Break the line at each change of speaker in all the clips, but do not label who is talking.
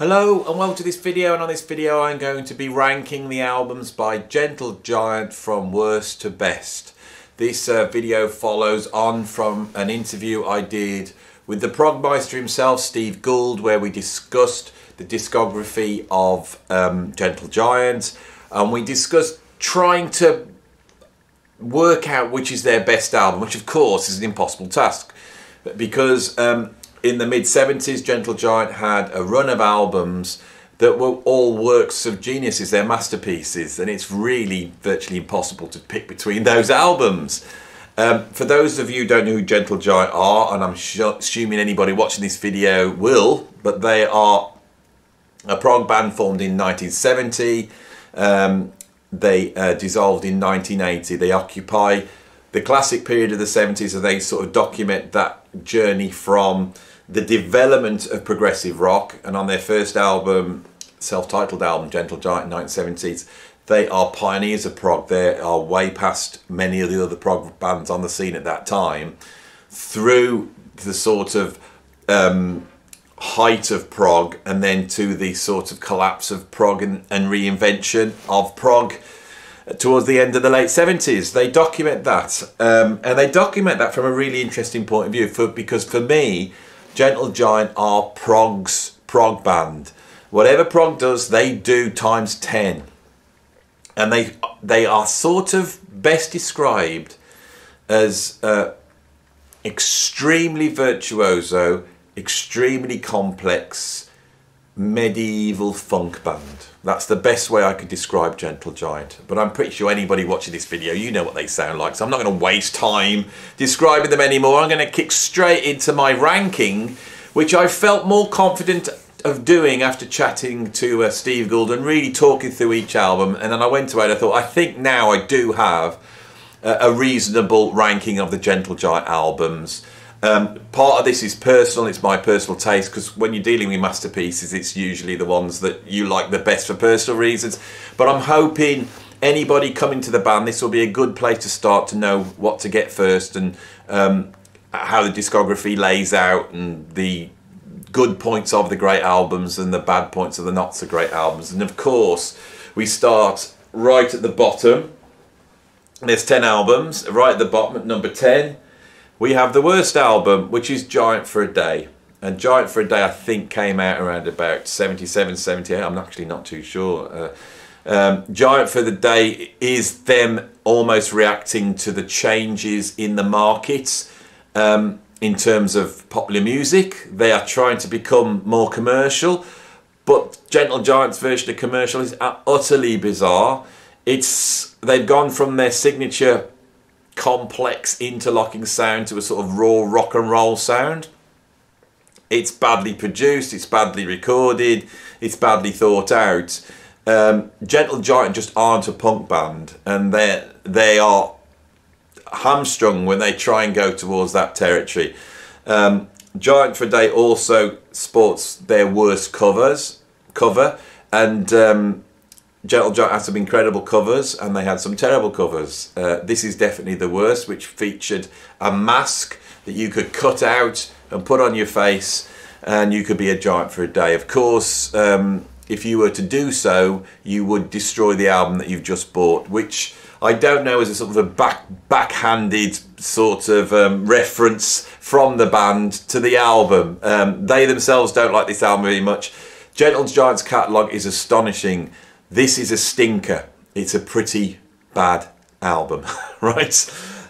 Hello and welcome to this video and on this video I'm going to be ranking the albums by Gentle Giant from worst to best. This uh, video follows on from an interview I did with the progmeister himself Steve Gould where we discussed the discography of um, Gentle Giant and we discussed trying to work out which is their best album which of course is an impossible task because um, in the mid 70s, Gentle Giant had a run of albums that were all works of geniuses, they're masterpieces, and it's really virtually impossible to pick between those albums. Um, for those of you who don't know who Gentle Giant are, and I'm assuming anybody watching this video will, but they are a prog band formed in 1970. Um, they uh, dissolved in 1980. They occupy the classic period of the 70s, and they sort of document that journey from the development of progressive rock. And on their first album, self-titled album, Gentle Giant, 1970s, they are pioneers of prog. They are way past many of the other prog bands on the scene at that time. Through the sort of um, height of prog, and then to the sort of collapse of prog and, and reinvention of prog towards the end of the late 70s. They document that, um, and they document that from a really interesting point of view. For because for me, Gentle Giant are prog's prog band. Whatever prog does, they do times 10. And they they are sort of best described as uh, extremely virtuoso, extremely complex, medieval funk band. That's the best way I could describe Gentle Giant. But I'm pretty sure anybody watching this video, you know what they sound like. So I'm not going to waste time describing them anymore. I'm going to kick straight into my ranking, which I felt more confident of doing after chatting to uh, Steve Gould and really talking through each album. And then I went away and I thought, I think now I do have a reasonable ranking of the Gentle Giant albums. Um, part of this is personal, it's my personal taste because when you're dealing with masterpieces, it's usually the ones that you like the best for personal reasons. But I'm hoping anybody coming to the band, this will be a good place to start to know what to get first and um, how the discography lays out and the good points of the great albums and the bad points of the not so great albums. And of course, we start right at the bottom. There's 10 albums, right at the bottom at number 10 we have the worst album, which is Giant for a Day. And Giant for a Day, I think, came out around about 77, 78. I'm actually not too sure. Uh, um, Giant for the Day is them almost reacting to the changes in the markets um, in terms of popular music. They are trying to become more commercial, but Gentle Giant's version of commercial is utterly bizarre. It's they've gone from their signature complex interlocking sound to a sort of raw rock and roll sound. It's badly produced, it's badly recorded, it's badly thought out. Um, Gentle Giant just aren't a punk band, and they they are hamstrung when they try and go towards that territory. Um, Giant for a Day also sports their worst covers cover, and um, Gentle Giant had some incredible covers and they had some terrible covers. Uh, this is definitely the worst, which featured a mask that you could cut out and put on your face and you could be a giant for a day. Of course, um, if you were to do so, you would destroy the album that you've just bought, which I don't know is a sort of a back backhanded sort of um, reference from the band to the album. Um, they themselves don't like this album very much. Gentle Giant's catalogue is astonishing. This is a stinker. It's a pretty bad album, right?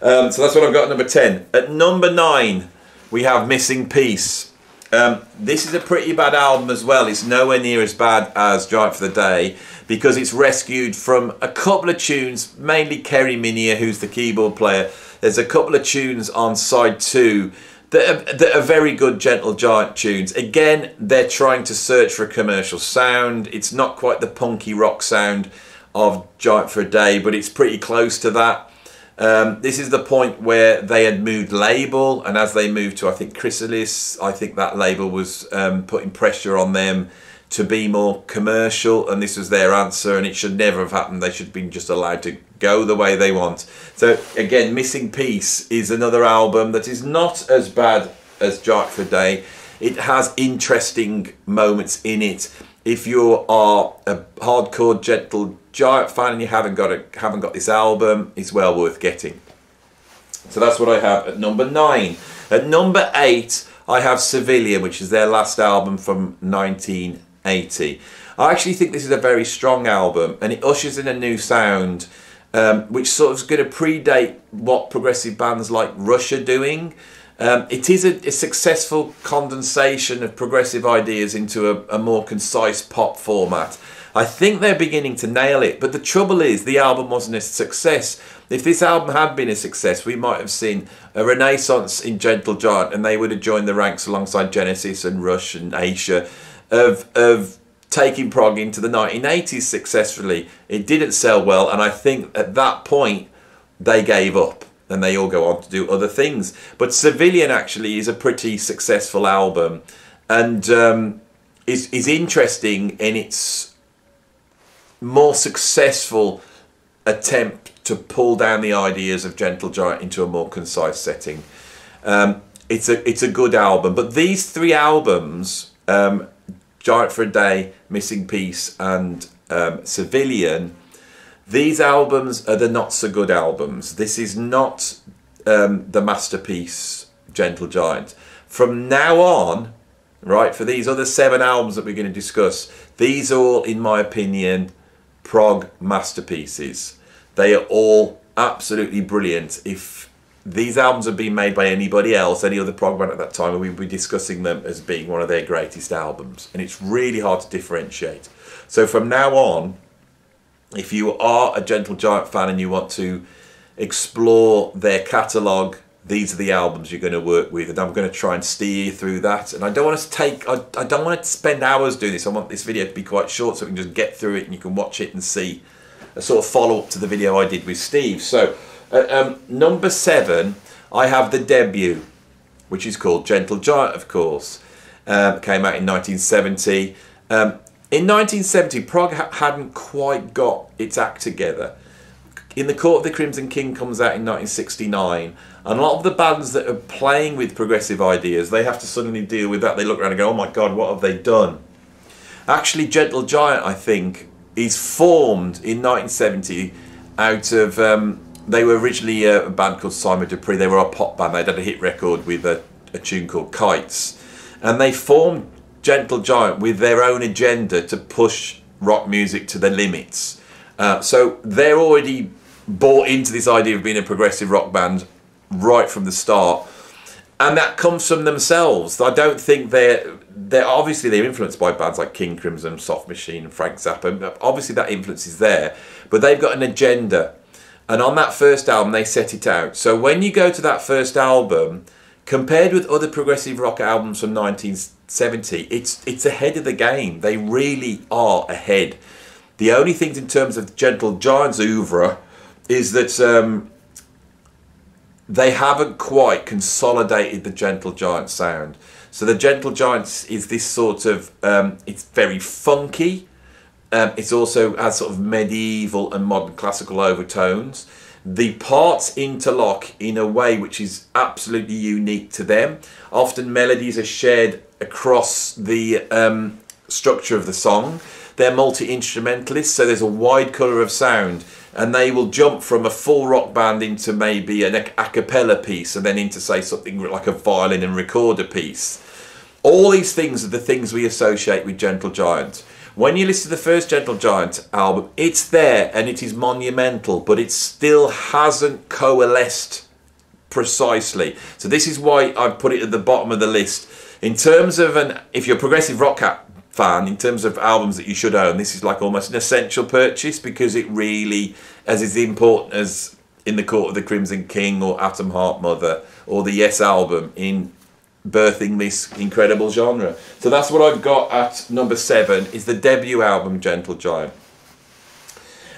Um, so that's what I've got at number 10. At number 9, we have Missing Piece. Um, this is a pretty bad album as well. It's nowhere near as bad as Drive for the Day because it's rescued from a couple of tunes, mainly Kerry Minnear, who's the keyboard player. There's a couple of tunes on side two that are, that are very good gentle giant tunes. Again, they're trying to search for a commercial sound. It's not quite the punky rock sound of Giant for a Day, but it's pretty close to that. Um, this is the point where they had moved label, and as they moved to, I think, Chrysalis, I think that label was um, putting pressure on them to be more commercial, and this was their answer, and it should never have happened. They should have been just allowed to go the way they want. So again, Missing Piece is another album that is not as bad as Giant for Day. It has interesting moments in it. If you are a hardcore Gentle Giant fan and you haven't got a, haven't got this album, it's well worth getting. So that's what I have at number nine. At number eight, I have Civilian, which is their last album from 1980. I actually think this is a very strong album and it ushers in a new sound um, which sort of is going to predate what progressive bands like Rush are doing. Um, it is a, a, successful condensation of progressive ideas into a, a, more concise pop format. I think they're beginning to nail it, but the trouble is the album wasn't a success. If this album had been a success, we might have seen a renaissance in Gentle Giant and they would have joined the ranks alongside Genesis and Rush and Asia of, of taking prog into the 1980s successfully. It didn't sell well, and I think at that point they gave up and they all go on to do other things. But Civilian actually is a pretty successful album and um, is, is interesting in its more successful attempt to pull down the ideas of Gentle Giant into a more concise setting. Um, it's a it's a good album, but these three albums um, Giant for a Day, Missing Piece, and um, Civilian, these albums are the not so good albums. This is not um, the masterpiece, Gentle Giant. From now on, right, for these other seven albums that we're going to discuss, these are all, in my opinion, prog masterpieces. They are all absolutely brilliant. If these albums have been made by anybody else, any other prog band at that time, and we'd be discussing them as being one of their greatest albums. And it's really hard to differentiate. So from now on, if you are a Gentle Giant fan and you want to explore their catalogue, these are the albums you're going to work with, and I'm going to try and steer you through that. And I don't want to take, I, I don't want to spend hours doing this. I want this video to be quite short so we can just get through it and you can watch it and see a sort of follow up to the video I did with Steve. So um, number seven, I have the debut, which is called Gentle Giant, of course. Um, came out in 1970. Um, in 1970, prog ha hadn't quite got its act together. In the Court of the Crimson King comes out in 1969, and a lot of the bands that are playing with progressive ideas, they have to suddenly deal with that. They look around and go, "Oh my God, what have they done?" Actually, Gentle Giant, I think, is formed in 1970 out of um, they were originally a band called Simon Dupree. They were a pop band. They'd had a hit record with a, a tune called Kites. And they formed Gentle Giant with their own agenda to push rock music to the limits. Uh, so they're already bought into this idea of being a progressive rock band right from the start. And that comes from themselves. I don't think they're they're obviously they're influenced by bands like King Crimson, Soft Machine, and Frank Zappa. Obviously that influence is there, but they've got an agenda and on that first album, they set it out. So when you go to that first album, compared with other progressive rock albums from 1970, it's it's ahead of the game. They really are ahead. The only things in terms of Gentle Giant's oeuvre is that um, they haven't quite consolidated the Gentle Giant sound. So the Gentle Giant is this sort of, um, it's very funky, um, it also has sort of medieval and modern classical overtones. The parts interlock in a way which is absolutely unique to them. Often melodies are shared across the um, structure of the song. They're multi-instrumentalists, so there's a wide colour of sound and they will jump from a full rock band into maybe an a cappella piece and then into say something like a violin and recorder piece. All these things are the things we associate with Gentle Giant. When you listen to the first Gentle Giant album, it's there and it is monumental, but it still hasn't coalesced precisely. So this is why I've put it at the bottom of the list. In terms of an, if you're a progressive rock fan, in terms of albums that you should own, this is like almost an essential purchase because it really, as is important as in the Court of the Crimson King or Atom Heart Mother or the Yes album in birthing this incredible genre. So that's what I've got at number seven is the debut album Gentle Giant.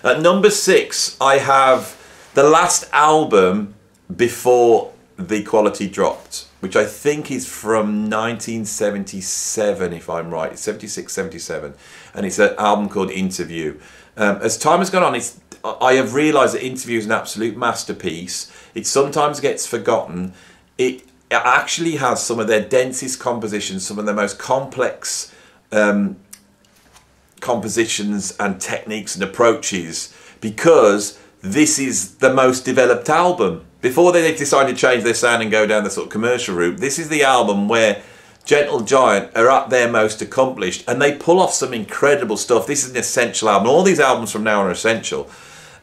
At number six, I have the last album before the quality dropped, which I think is from 1977, if I'm right, 76, 77, and it's an album called Interview. Um, as time has gone on, it's I have realised that Interview is an absolute masterpiece. It sometimes gets forgotten. It it actually has some of their densest compositions, some of the most complex um, compositions and techniques and approaches because this is the most developed album. Before they decided to change their sound and go down the sort of commercial route, this is the album where Gentle Giant are at their most accomplished and they pull off some incredible stuff. This is an essential album. All these albums from now on are essential.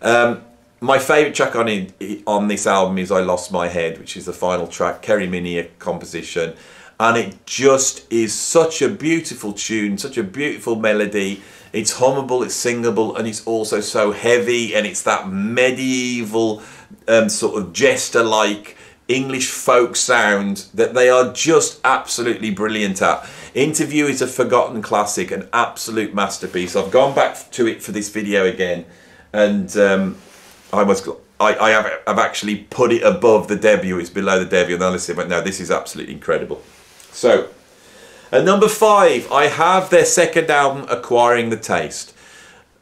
Um, my favourite track on it, on this album is I Lost My Head, which is the final track, Kerry Minnear composition. And it just is such a beautiful tune, such a beautiful melody. It's hummable, it's singable, and it's also so heavy, and it's that medieval um, sort of jester-like English folk sound that they are just absolutely brilliant at. Interview is a forgotten classic, an absolute masterpiece. I've gone back to it for this video again, and um, I was I, I have I've actually put it above the debut. It's below the debut, listened, but no, this is absolutely incredible. So, at number five, I have their second album, Acquiring the Taste.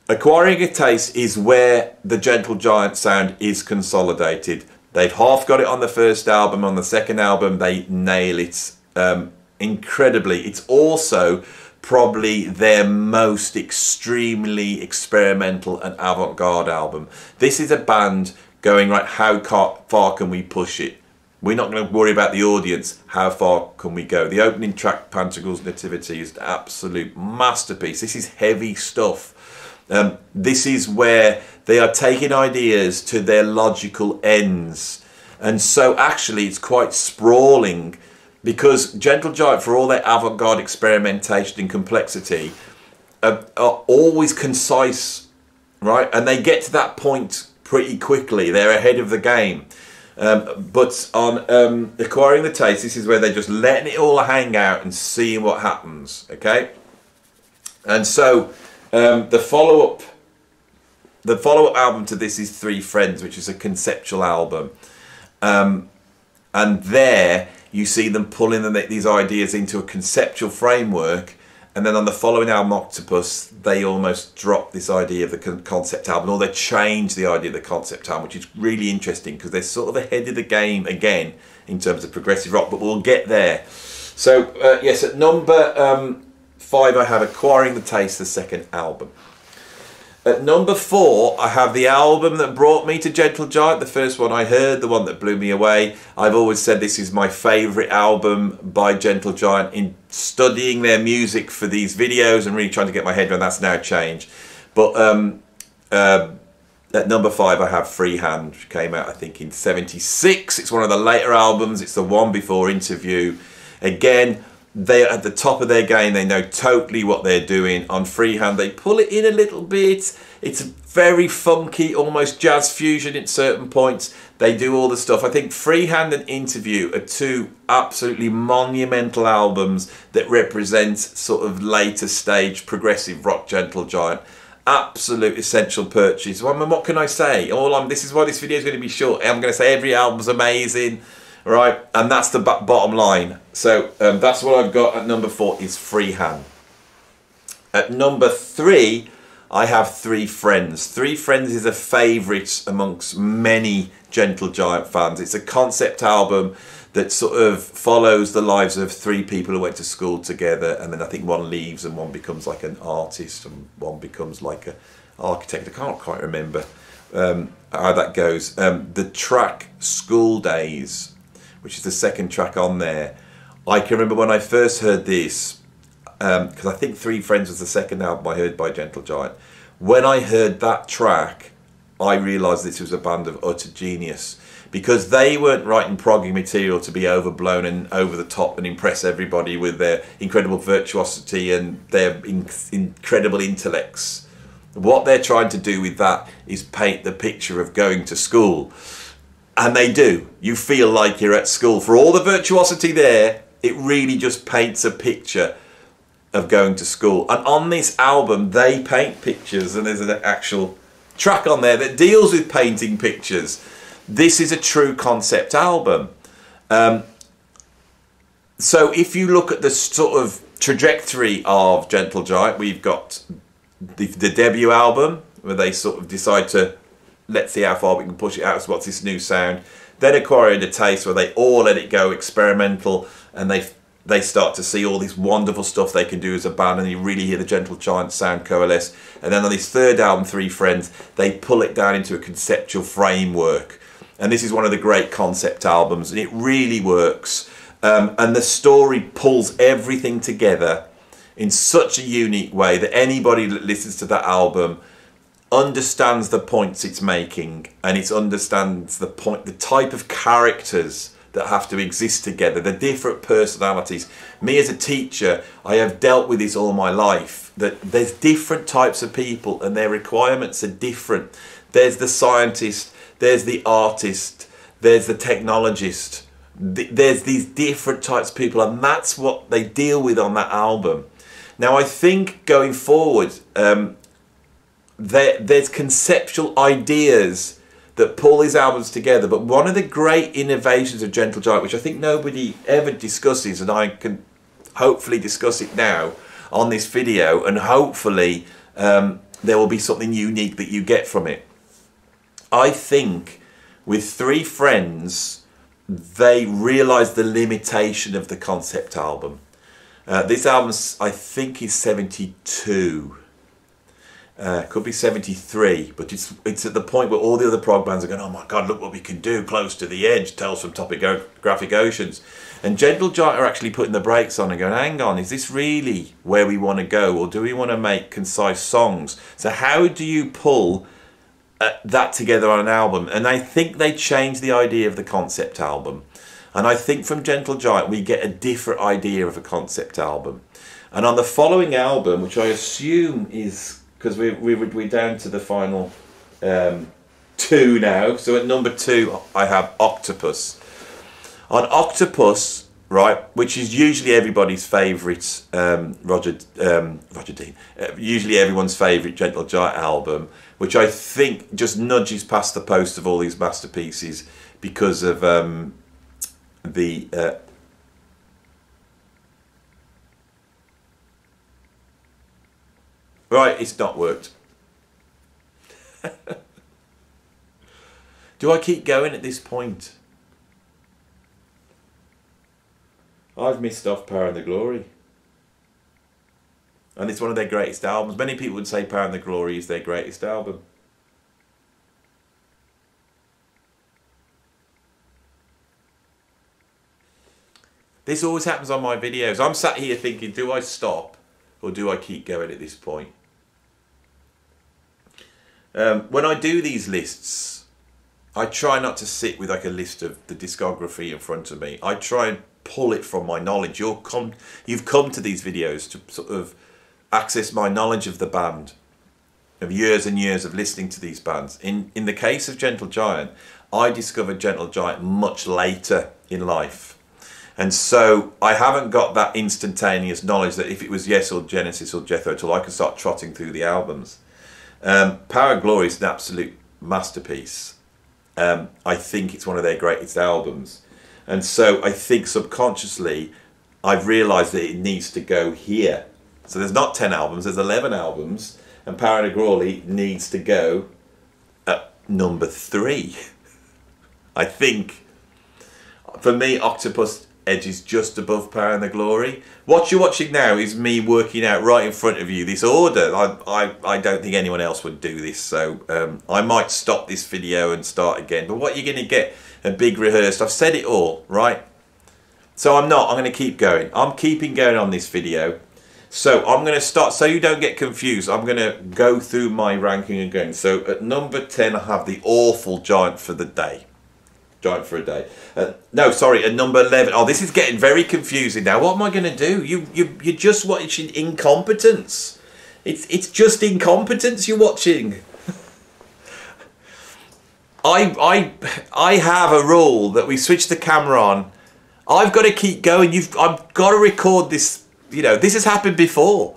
Acquiring a Taste is where the Gentle Giant sound is consolidated. They've half got it on the first album. On the second album, they nail it um, incredibly. It's also probably their most extremely experimental and avant-garde album. This is a band going, right, how far can we push it? We're not going to worry about the audience. How far can we go? The opening track, Pantagruel's Nativity, is an absolute masterpiece. This is heavy stuff. Um, this is where they are taking ideas to their logical ends. And so actually it's quite sprawling because Gentle Giant, for all their avant-garde experimentation and complexity, are, are always concise, right? And they get to that point pretty quickly. They're ahead of the game. Um, but on um, acquiring the taste, this is where they're just letting it all hang out and seeing what happens. Okay, and so um, the follow-up, the follow-up album to this is Three Friends, which is a conceptual album, um, and there you see them pulling them, these ideas into a conceptual framework and then on the following album, Octopus, they almost drop this idea of the concept album, or they change the idea of the concept album, which is really interesting because they're sort of ahead of the game again in terms of progressive rock, but we'll get there. So, uh, yes, at number um, five, I have Acquiring the Taste, the second album. At number four, I have the album that brought me to Gentle Giant, the first one I heard, the one that blew me away. I've always said this is my favourite album by Gentle Giant. In studying their music for these videos and really trying to get my head around, that's now changed. But um, uh, at number five, I have Freehand, which came out, I think, in 76. It's one of the later albums. It's the one before Interview. Again, they're at the top of their game. They know totally what they're doing. On freehand, they pull it in a little bit. It's very funky, almost jazz fusion at certain points. They do all the stuff. I think Freehand and Interview are two absolutely monumental albums that represent sort of later stage progressive rock gentle giant. Absolute essential purchase. I mean, what can I say? All I'm. This is why this video is going to be short. I'm going to say every album's amazing right? And that's the bottom line. So um, that's what I've got at number four is Freehand. At number three, I have Three Friends. Three Friends is a favourite amongst many Gentle Giant fans. It's a concept album that sort of follows the lives of three people who went to school together and then I think one leaves and one becomes like an artist and one becomes like an architect. I can't quite remember um, how that goes. Um, the track School Days which is the second track on there. I can remember when I first heard this, because um, I think Three Friends was the second album I heard by Gentle Giant. When I heard that track, I realised this was a band of utter genius because they weren't writing proggy material to be overblown and over the top and impress everybody with their incredible virtuosity and their in incredible intellects. What they're trying to do with that is paint the picture of going to school and they do. You feel like you're at school. For all the virtuosity there, it really just paints a picture of going to school. And on this album, they paint pictures, and there's an actual track on there that deals with painting pictures. This is a true concept album. Um, so if you look at the sort of trajectory of Gentle Giant, we've got the, the debut album where they sort of decide to let's see how far we can push it out. So what's this new sound? then acquiring a taste where they all let it go experimental and they they start to see all this wonderful stuff they can do as a band and you really hear the Gentle Giant sound coalesce. And then on this third album, Three Friends, they pull it down into a conceptual framework. And this is one of the great concept albums and it really works. Um, and the story pulls everything together in such a unique way that anybody that listens to that album understands the points it's making and it understands the point the type of characters that have to exist together, the different personalities. Me as a teacher, I have dealt with this all my life, that there's different types of people and their requirements are different. There's the scientist, there's the artist, there's the technologist. There's these different types of people, and that's what they deal with on that album. Now, I think going forward, um, there, there's conceptual ideas that pull these albums together. But one of the great innovations of Gentle Giant, which I think nobody ever discusses, and I can hopefully discuss it now on this video, and hopefully um, there will be something unique that you get from it. I think with three friends, they realised the limitation of the concept album. Uh, this album, I think, is 72. Uh, could be 73, but it's it's at the point where all the other prog bands are going, oh my god, look what we can do, close to the edge, Tales from Topographic Oceans. And Gentle Giant are actually putting the brakes on and going, hang on, is this really where we want to go, or do we want to make concise songs? So how do you pull uh, that together on an album? And I think they changed the idea of the concept album. And I think from Gentle Giant we get a different idea of a concept album. And on the following album, which I assume is because we, we, we're down to the final um, two now. So at number two, I have Octopus. On Octopus, right, which is usually everybody's favourite um, Roger um, Roger Dean, uh, usually everyone's favourite Gentle Giant album, which I think just nudges past the post of all these masterpieces because of um, the uh, Right, it's not worked. Do I keep going at this point? I've missed off Power and the Glory. And it's one of their greatest albums. Many people would say Power and the Glory is their greatest album. This always happens on my videos. I'm sat here thinking, do I stop or do I keep going at this point? Um, when I do these lists, I try not to sit with like a list of the discography in front of me. I try and pull it from my knowledge. You're come, you've come to these videos to sort of access my knowledge of the band, of years and years of listening to these bands. In in the case of Gentle Giant, I discovered Gentle Giant much later in life. And so I haven't got that instantaneous knowledge that if it was Yes or Genesis or Jethro Tull, I could start trotting through the albums. Um, Power and Glory is an absolute masterpiece. Um, I think it's one of their greatest albums. And so I think subconsciously I've realised that it needs to go here. So there's not 10 albums, there's 11 albums, and Power and Glory needs to go at number three. I think for me, Octopus edges just above Power and the Glory. What you're watching now is me working out right in front of you this order. I, I, I don't think anyone else would do this, so um, I might stop this video and start again. But what you're going to get a big rehearsed, I've said it all, right? So I'm not, I'm going to keep going. I'm keeping going on this video. So I'm going to start, so you don't get confused, I'm going to go through my ranking again. So at number 10, I have the awful giant for the day. For a day. Uh, no, sorry, at number 11. Oh, this is getting very confusing now. What am I going to do? You, you, you're just watching incompetence. It's, it's just incompetence you're watching. I, I, I have a rule that we switch the camera on. I've got to keep going. You've, I've got to record this. You know, this has happened before.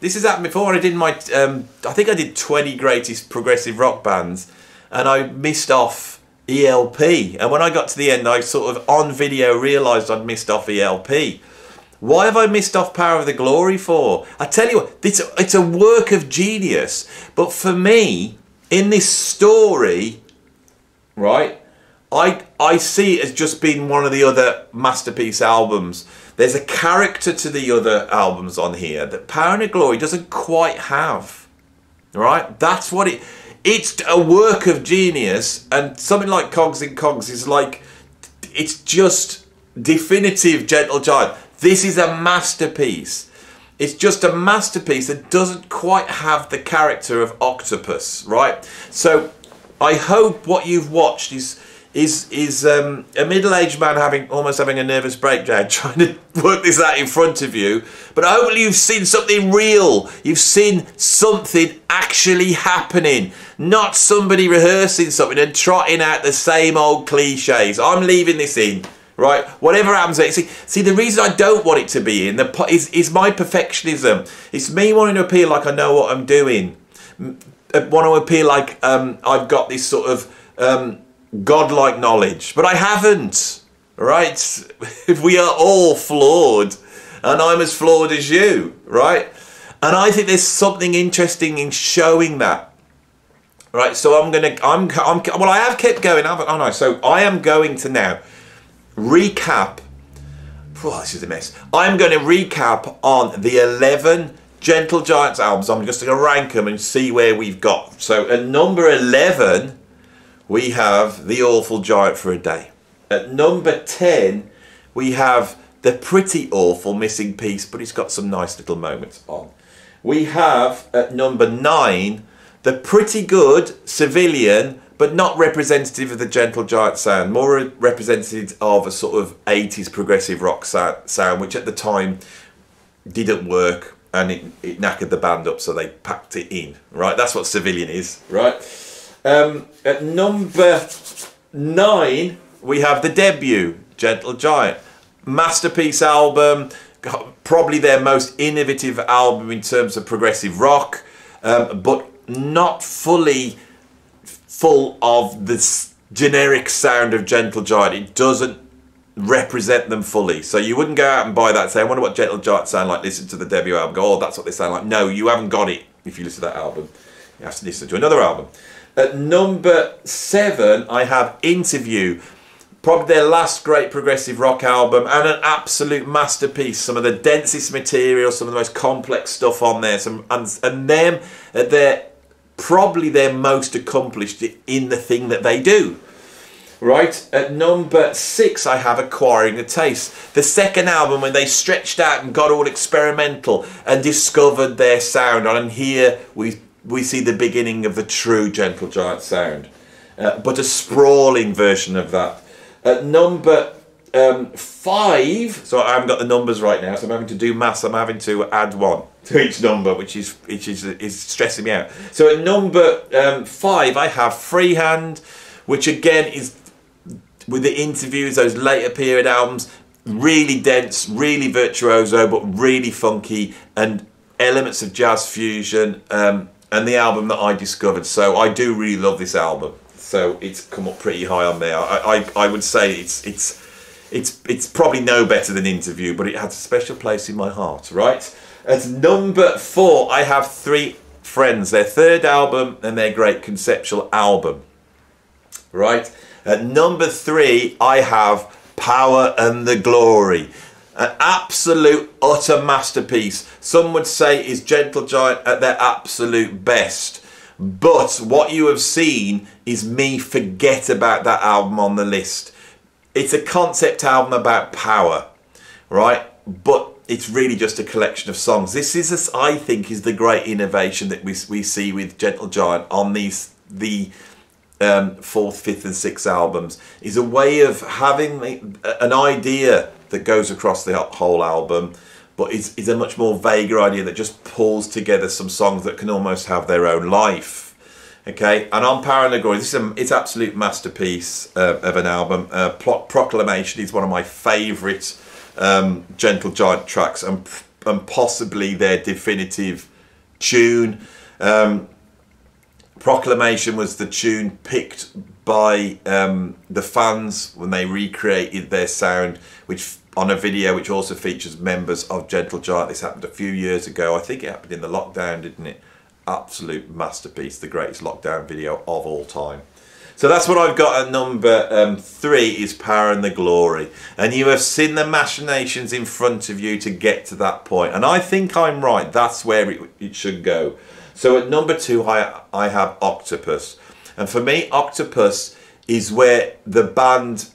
This has happened before. I did my, um, I think I did 20 greatest progressive rock bands, and I missed off ELP. And when I got to the end, I sort of on video realised I'd missed off ELP. Why have I missed off Power of the Glory for? I tell you what, it's a, it's a work of genius. But for me, in this story, right, I I see it as just being one of the other masterpiece albums. There's a character to the other albums on here that Power and Glory doesn't quite have. Right? That's what it it's a work of genius and something like Cogs in Cogs is like it's just definitive gentle giant. This is a masterpiece. It's just a masterpiece that doesn't quite have the character of Octopus, right? So I hope what you've watched is is is um, a middle-aged man having almost having a nervous breakdown trying to work this out in front of you. But hopefully you've seen something real. You've seen something actually happening. Not somebody rehearsing something and trotting out the same old cliches. I'm leaving this in right? Whatever happens see see the reason i don't want it to be in the is, is my perfectionism. It's me wanting to appear like i know what i'm doing. Uh, want to appear like um, i've got this sort of um, godlike knowledge, but I haven't, right? we are all flawed, and I'm as flawed as you, right? And I think there's something interesting in showing that, right? So I'm gonna, I'm, I'm well, I have kept going, haven't I? So I am going to now recap. Oh, this is a mess. I'm going to recap on the 11 Gentle Giants albums. I'm just going to rank them and see where we've got. So at number 11 we have The Awful Giant for a Day. At number 10, we have the pretty awful missing piece, but it's got some nice little moments on. We have at number 9, the pretty good civilian, but not representative of the Gentle Giant sound, more representative of a sort of 80s progressive rock sound, which at the time didn't work and it, it knackered the band up, so they packed it in, right? That's what civilian is, right? Um, at number nine, we have the debut, Gentle Giant. Masterpiece album, probably their most innovative album in terms of progressive rock, um, but not fully full of the generic sound of Gentle Giant. It doesn't represent them fully. So you wouldn't go out and buy that and say, I wonder what Gentle Giant sound like, listen to the debut album, go, oh, that's what they sound like. No, you haven't got it if you listen to that album. You have to listen to another album. At number seven, I have Interview. Probably their last great progressive rock album and an absolute masterpiece. Some of the densest material, some of the most complex stuff on there. Some and, and them uh, at their probably their most accomplished in the thing that they do. Right, at number six, I have Acquiring the Taste. The second album when they stretched out and got all experimental and discovered their sound. And here we we see the beginning of the true Gentle Giant sound, uh, but a sprawling version of that. At number um, five, so I haven't got the numbers right now, so I'm having to do maths. I'm having to add one to each number, which is which is is stressing me out. So at number um, five, I have Freehand, which again is with the interviews, those later period albums, really dense, really virtuoso, but really funky and elements of jazz fusion. Um, and the album that I discovered. So I do really love this album. So it's come up pretty high on there. I, I, I would say it's it's it's it's probably no better than Interview, but it has a special place in my heart. Right at number four, I have Three Friends, their third album and their great conceptual album. Right at number three, I have Power and the Glory. An absolute, utter masterpiece. Some would say is Gentle Giant at their absolute best. But what you have seen is me forget about that album on the list. It's a concept album about power, right? But it's really just a collection of songs. This is, I think, is the great innovation that we, we see with Gentle Giant on these the um, fourth, fifth, and sixth albums. Is a way of having an idea that goes across the whole album, but it's, it's a much more vaguer idea that just pulls together some songs that can almost have their own life. Okay, and on Glory, this is it's absolute masterpiece uh, of an album. Uh, Proclamation is one of my favourite um, Gentle Giant tracks, and and possibly their definitive tune. Um, Proclamation was the tune picked by um, the fans when they recreated their sound, which on a video which also features members of Gentle Giant. This happened a few years ago. I think it happened in the lockdown, didn't it? Absolute masterpiece, the greatest lockdown video of all time. So that's what I've got at number um, three is Power and the Glory. And you have seen the machinations in front of you to get to that point. And I think I'm right. That's where it, it should go. So at number two, I, I have Octopus. And for me, Octopus is where the band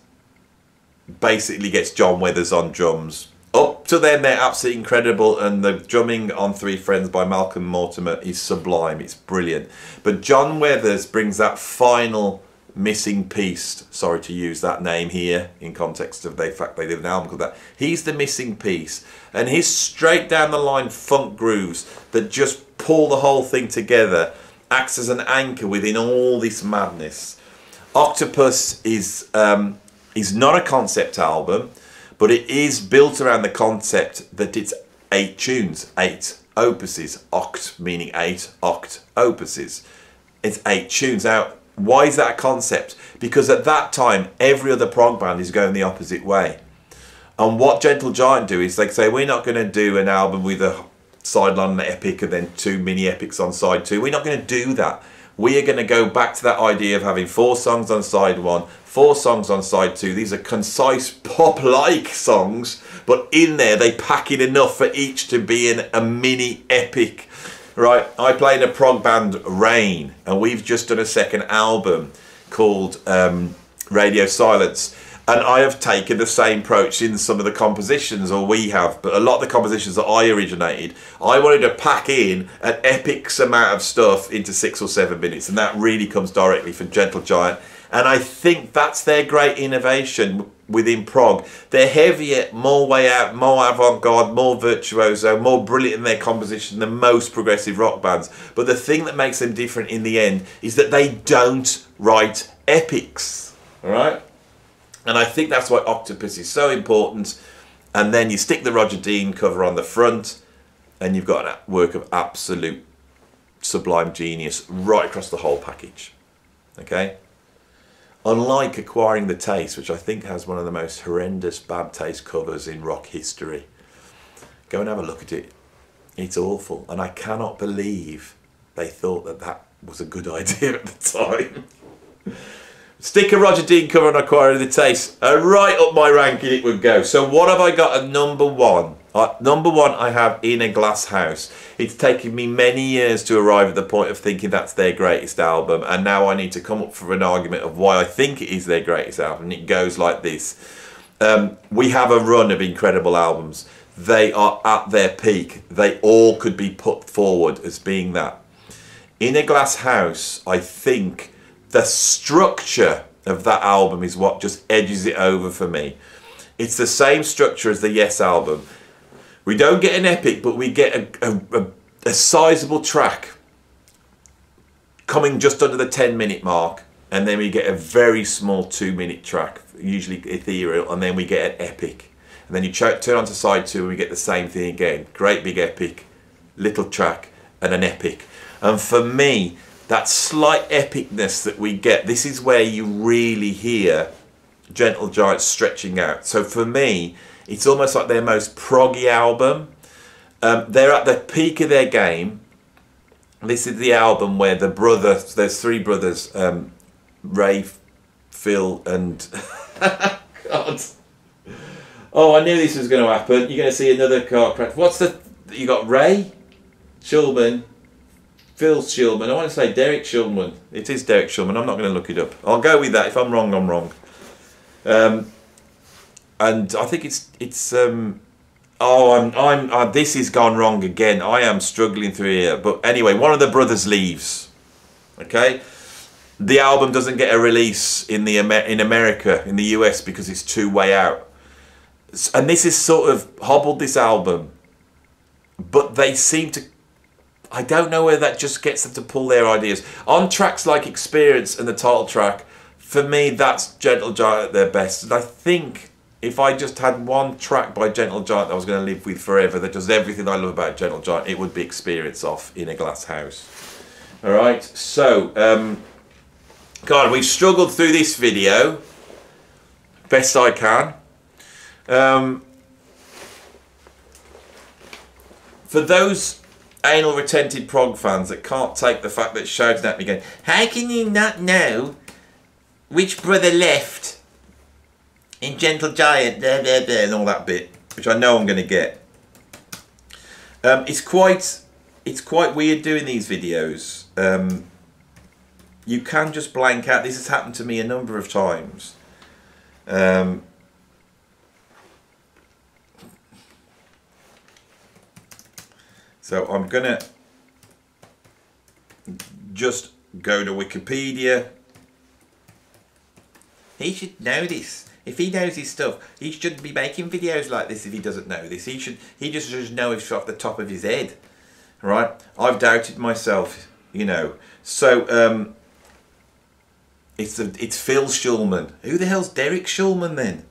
basically gets John Weathers on drums. Up to then, they're absolutely incredible, and the drumming on Three Friends by Malcolm Mortimer is sublime. It's brilliant. But John Weathers brings that final missing piece. Sorry to use that name here in context of the fact they did an album called that. He's the missing piece, and his straight down the line funk grooves that just pull the whole thing together acts as an anchor within all this madness. Octopus is um, is not a concept album, but it is built around the concept that it's eight tunes, eight opuses, oct meaning eight, oct opuses. It's eight tunes. Now, why is that a concept? Because at that time, every other prog band is going the opposite way. And what Gentle Giant do is they say, we're not going to do an album with a sideline and an epic and then two mini epics on side two. We're not going to do that. We are going to go back to that idea of having four songs on side one, four songs on side two. These are concise pop-like songs, but in there they pack in enough for each to be in a mini epic. Right, I play in a prog band Rain, and we've just done a second album called um, Radio Silence and I have taken the same approach in some of the compositions, or we have, but a lot of the compositions that I originated, I wanted to pack in an epic amount of stuff into six or seven minutes, and that really comes directly from Gentle Giant. And I think that's their great innovation within prog. They're heavier, more way out, more avant-garde, more virtuoso, more brilliant in their composition than most progressive rock bands. But the thing that makes them different in the end is that they don't write epics. All right? And I think that's why Octopus is so important. And then you stick the Roger Dean cover on the front, and you've got a work of absolute sublime genius right across the whole package. Okay? Unlike Acquiring the Taste, which I think has one of the most horrendous bad taste covers in rock history, go and have a look at it. It's awful. And I cannot believe they thought that that was a good idea at the time. Stick a Roger Dean cover on Acquiring the Taste. Right up my ranking it would go. So what have I got at number one? Uh, number one I have In a Glass House. It's taken me many years to arrive at the point of thinking that's their greatest album and now I need to come up for an argument of why I think it is their greatest album. And it goes like this. Um, we have a run of incredible albums. They are at their peak. They all could be put forward as being that. In a Glass House, I think the structure of that album is what just edges it over for me. It's the same structure as the Yes album. We don't get an epic, but we get a, a, a, a sizable track coming just under the 10 minute mark, and then we get a very small two minute track, usually ethereal, and then we get an epic. And then you turn on to side two, and we get the same thing again. Great big epic, little track, and an epic. And for me, that slight epicness that we get, this is where you really hear Gentle Giant stretching out. So for me, it's almost like their most proggy album. Um, they're at the peak of their game. This is the album where the brothers, there's three brothers, um, Ray, Phil, and God. Oh, I knew this was going to happen. You're going to see another car crash. What's the? You got Ray, Shulman, Phil Shulman. I want to say Derek Shulman. It is Derek Shulman. I'm not going to look it up. I'll go with that. If I'm wrong, I'm wrong. Um, and I think it's it's. Um, oh, I'm I'm. Uh, this has gone wrong again. I am struggling through here. But anyway, one of the brothers leaves. Okay. The album doesn't get a release in the in America in the US because it's too way out. And this is sort of hobbled this album. But they seem to I don't know whether that just gets them to pull their ideas. On tracks like Experience and the title track, for me, that's Gentle Giant at their best. And I think if I just had one track by Gentle Giant that I was going to live with forever, that does everything I love about Gentle Giant, it would be Experience off In a Glass House. All right, so, um, God, we've struggled through this video best I can. Um, for those anal retentive prog fans that can't take the fact that shouting at me going, how can you not know which brother left in Gentle Giant, blah, blah, blah, and all that bit, which I know I'm going to get. Um, it's quite, it's quite weird doing these videos. Um, you can just blank out. This has happened to me a number of times. Um, so I'm gonna just go to Wikipedia. He should know this. If he knows his stuff, he shouldn't be making videos like this if he doesn't know this. He should he just should know it off the top of his head. Right? I've doubted myself, you know. So um it's a, it's Phil Shulman. Who the hell's Derek Shulman then?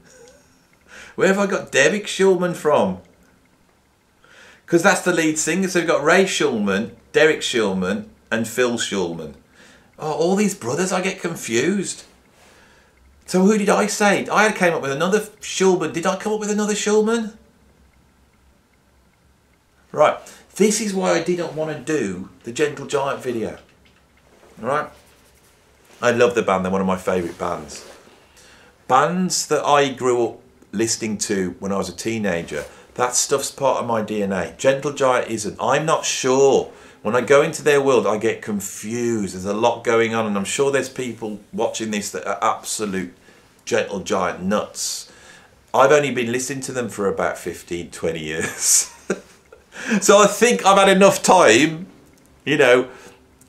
Where have I got Derek Shulman from? Because that's the lead singer. So we've got Ray Shulman, Derek Shulman, and Phil Shulman. Oh, all these brothers, I get confused. So who did I say? I came up with another Shulman. Did I come up with another Shulman? Right. This is why I didn't want to do the Gentle Giant video. Alright? I love the band, they're one of my favourite bands. Bands that I grew up listening to when I was a teenager, that stuff's part of my DNA. Gentle Giant isn't. I'm not sure. When I go into their world, I get confused. There's a lot going on, and I'm sure there's people watching this that are absolute Gentle Giant nuts. I've only been listening to them for about 15, 20 years. so I think I've had enough time, you know,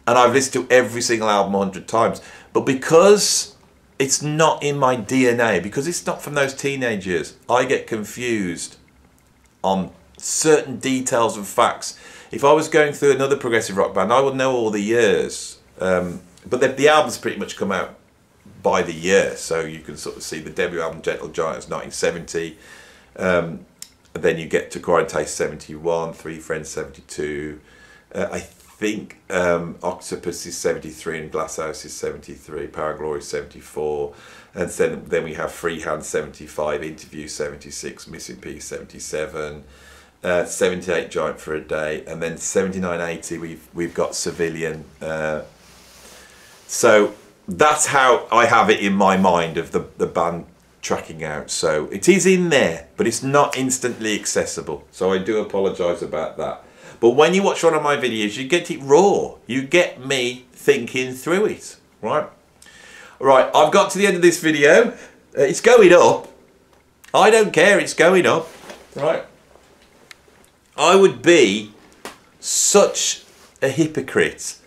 and I've listened to every single album hundred times. But because it's not in my DNA, because it's not from those teenage years, I get confused on certain details and facts. If I was going through another progressive rock band, I would know all the years. Um, but the, the albums pretty much come out by the year, so you can sort of see the debut album Gentle Giants 1970. Um, then you get to Taste 71, Three Friends 72. Uh, I think um, Octopus is 73 and Glasshouse is 73, Power Glory 74, and then then we have Freehand 75, Interview 76, Missing Piece 77, uh, 78 Giant for a Day, and then 7980 we've we've got Civilian. Uh, so that's how I have it in my mind of the the band tracking out. So it is in there, but it's not instantly accessible. So I do apologise about that. But when you watch one of my videos, you get it raw. You get me thinking through it, right? Right, I've got to the end of this video. Uh, it's going up. I don't care, it's going up, right? I would be such a hypocrite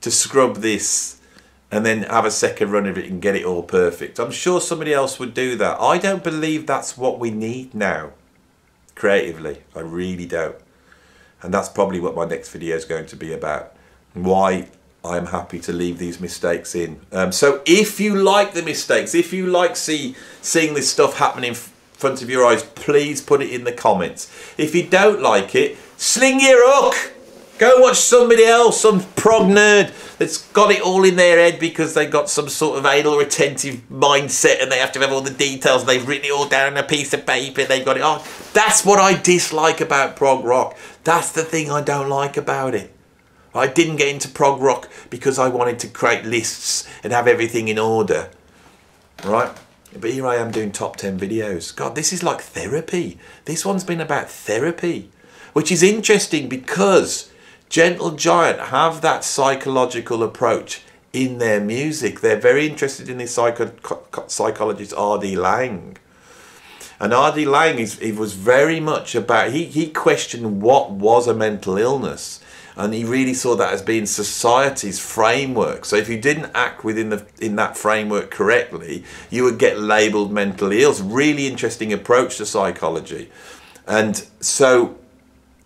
to scrub this and then have a second run of it and get it all perfect. I'm sure somebody else would do that. I don't believe that's what we need now, creatively. I really don't. And that's probably what my next video is going to be about. Why I'm happy to leave these mistakes in. Um, so if you like the mistakes, if you like see seeing this stuff happening in front of your eyes, please put it in the comments. If you don't like it, sling your hook. Go watch somebody else, some prog nerd that's got it all in their head because they've got some sort of anal retentive mindset and they have to have all the details. They've written it all down on a piece of paper. They've got it on. That's what I dislike about prog rock. That's the thing I don't like about it. I didn't get into prog rock because I wanted to create lists and have everything in order. Right? But here I am doing top 10 videos. God, this is like therapy. This one's been about therapy, which is interesting because Gentle Giant have that psychological approach in their music. They're very interested in the psycho psychologist R.D. Laing. And R.D. Laing is, was very much about, he, he questioned what was a mental illness. And he really saw that as being society's framework. So if you didn't act within the in that framework correctly, you would get labelled mentally ill. It's really interesting approach to psychology. And so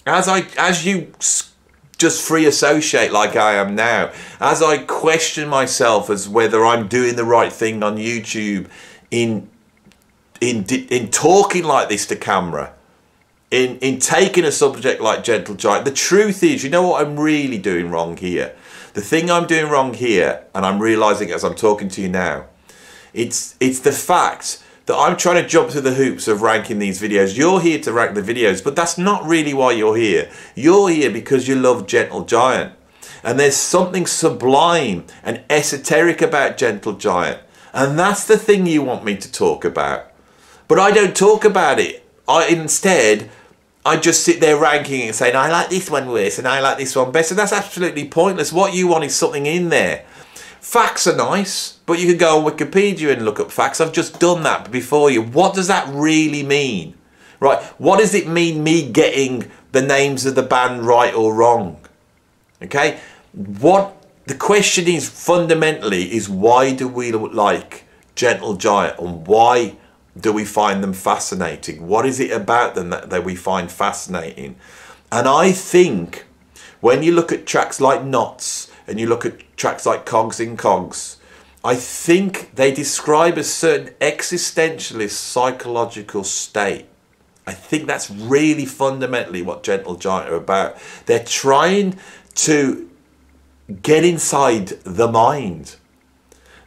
as I as you just free associate like I am now, as I question myself as whether I'm doing the right thing on YouTube in in in talking like this to camera, in in taking a subject like Gentle Giant, the truth is, you know what I'm really doing wrong here. The thing I'm doing wrong here, and I'm realizing as I'm talking to you now, it's it's the fact that I'm trying to jump through the hoops of ranking these videos. You're here to rank the videos, but that's not really why you're here. You're here because you love Gentle Giant. And there's something sublime and esoteric about Gentle Giant. And that's the thing you want me to talk about. But I don't talk about it. I instead I just sit there ranking and saying I like this one worse and I like this one best, and that's absolutely pointless. What you want is something in there. Facts are nice, but you can go on Wikipedia and look up facts. I've just done that before you. What does that really mean? Right? What does it mean me getting the names of the band right or wrong? Okay? What the question is fundamentally is why do we like Gentle Giant and why do we find them fascinating? What is it about them that, that we find fascinating? And I think when you look at tracks like Knots and you look at tracks like Cogs in Cogs, I think they describe a certain existentialist psychological state. I think that's really fundamentally what Gentle Giant are about. They're trying to get inside the mind.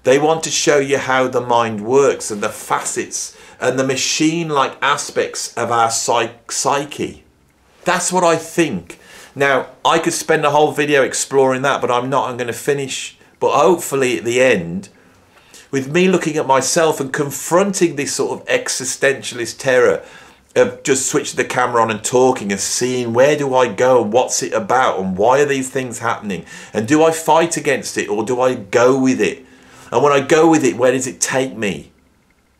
They want to show you how the mind works and the facets and the machine like aspects of our psyche. That's what I think. Now, I could spend a whole video exploring that, but I'm not. I'm going to finish. But hopefully, at the end, with me looking at myself and confronting this sort of existentialist terror of just switching the camera on and talking and seeing where do I go and what's it about and why are these things happening and do I fight against it or do I go with it and when I go with it where does it take me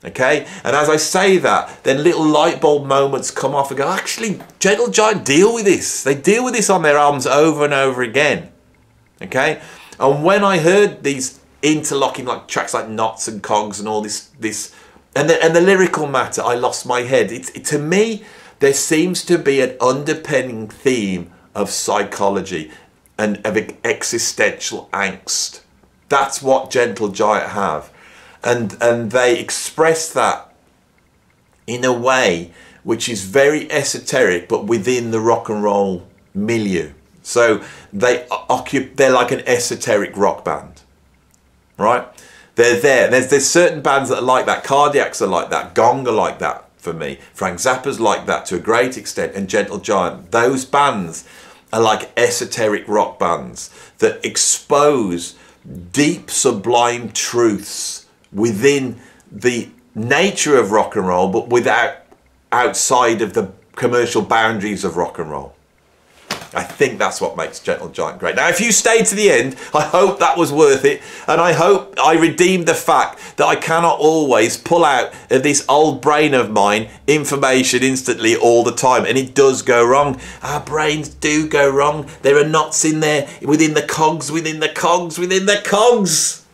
Okay, and as I say that, then little light bulb moments come off and go, actually, Gentle Giant deal with this. They deal with this on their albums over and over again. Okay, and when I heard these interlocking like tracks like Knots and Cogs and all this, this, and the, and the lyrical matter, I lost my head. It, it, to me, there seems to be an underpinning theme of psychology and of existential angst. That's what Gentle Giant have and and they express that in a way which is very esoteric but within the rock and roll milieu. So they occupy they're like an esoteric rock band right? They're there. There's there's certain bands that are like that. Cardiacs are like that. Gong are like that for me. Frank zappa's like that to a great extent and gentle giant. Those bands are like esoteric rock bands that expose deep sublime truths within the nature of rock and roll, but without outside of the commercial boundaries of rock and roll. I think that's what makes Gentle Giant great. Now, if you stayed to the end, I hope that was worth it. And I hope I redeemed the fact that I cannot always pull out of this old brain of mine information instantly all the time. And it does go wrong. Our brains do go wrong. There are knots in there within the cogs, within the cogs, within the cogs.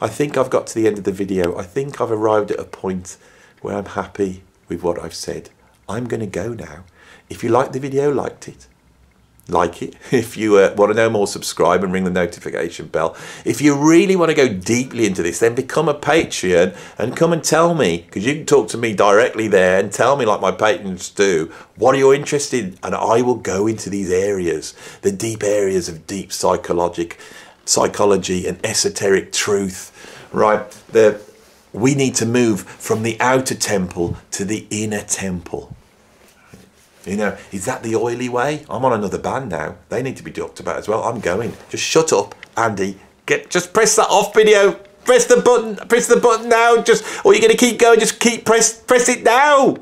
I think I've got to the end of the video. I think I've arrived at a point where I'm happy with what I've said. I'm going to go now. If you liked the video, liked it, like it. If you uh, want to know more, subscribe and ring the notification bell. If you really want to go deeply into this, then become a Patreon and come and tell me, because you can talk to me directly there and tell me like my patrons do, what are you interested in? And I will go into these areas, the deep areas of deep psychologic psychology and esoteric truth right? The, we need to move from the outer temple to the inner temple. You know, is that the oily way? I'm on another band now. They need to be talked about as well. I'm going. Just shut up, Andy. Get just press that off video. Press the button. Press the button now. Just or you're gonna keep going. Just keep press press it now.